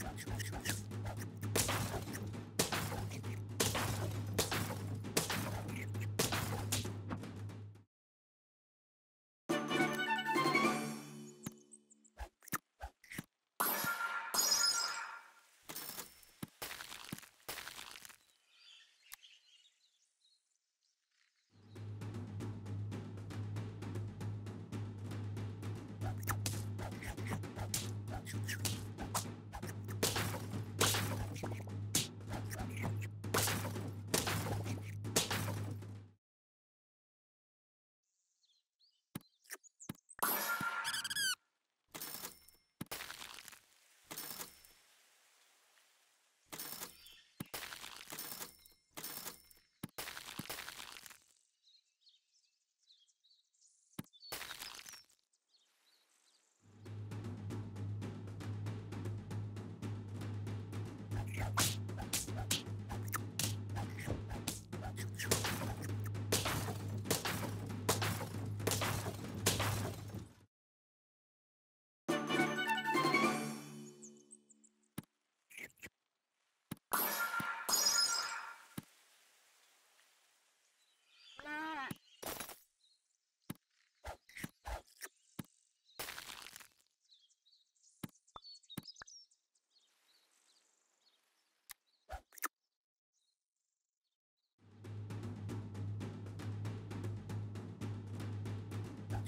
ちょっと。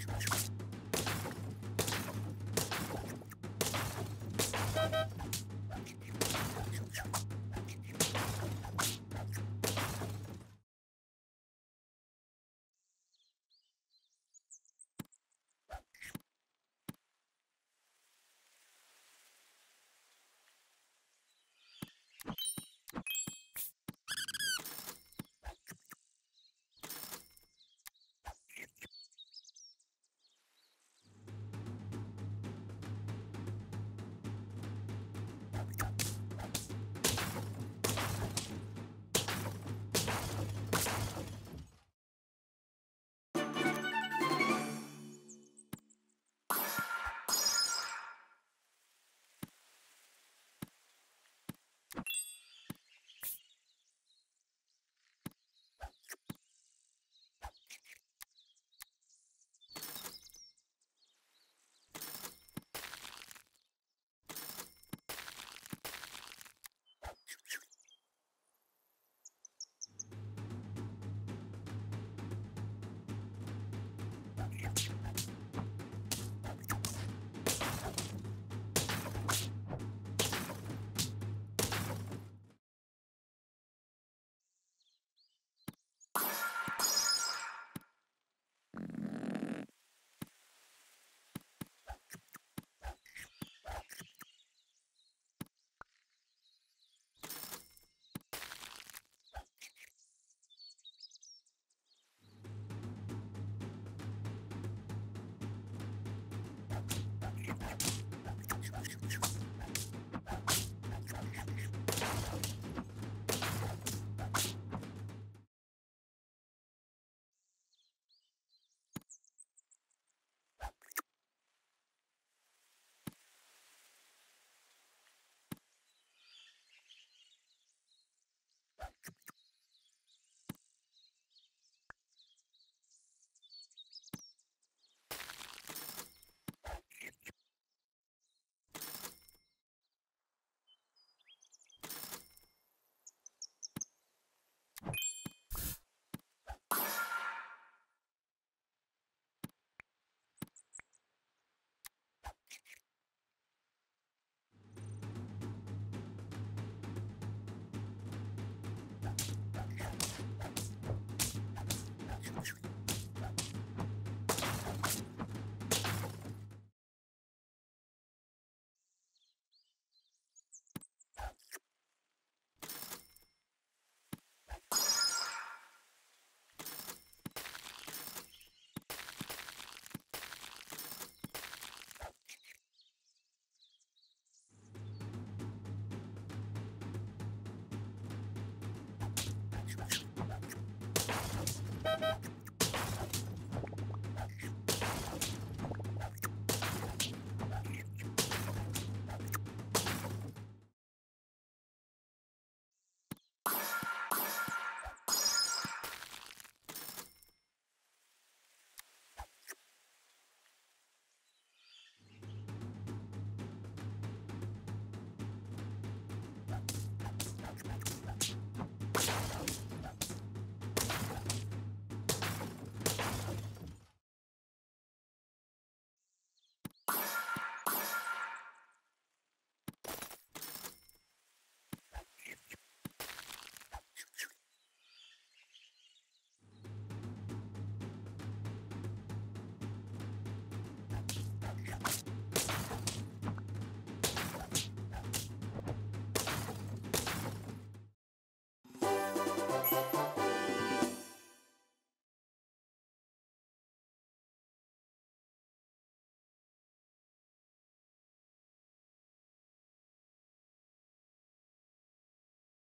Thank you.